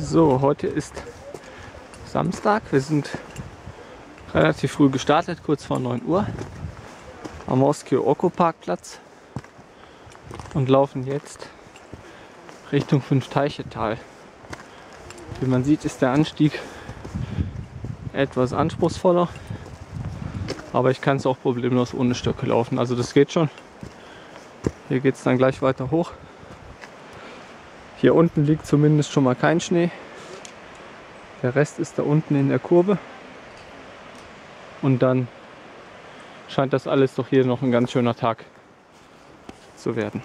So, heute ist Samstag. Wir sind relativ früh gestartet, kurz vor 9 Uhr am Moskio Oko Parkplatz und laufen jetzt Richtung Fünfteichetal. Wie man sieht, ist der Anstieg etwas anspruchsvoller, aber ich kann es auch problemlos ohne Stöcke laufen. Also das geht schon. Hier geht es dann gleich weiter hoch. Hier unten liegt zumindest schon mal kein Schnee. Der Rest ist da unten in der Kurve. Und dann scheint das alles doch hier noch ein ganz schöner Tag zu werden.